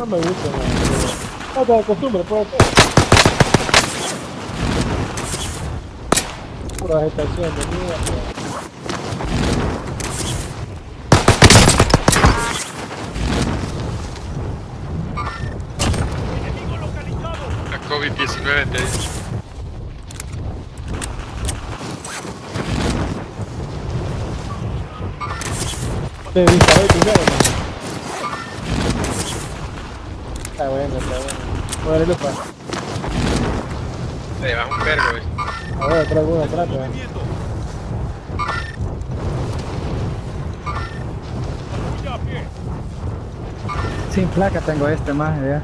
No me gusta, no. Falta de costumbre, puede ser. Pura vegetación de mierda. La COVID-19 te dice. Te disparé primero, man. Está bueno, está bueno. Voy a darle lupa. Te llevas un vergo, ¿viste? A ver, atrás, uno atrás. Sin placa tengo este más, ya.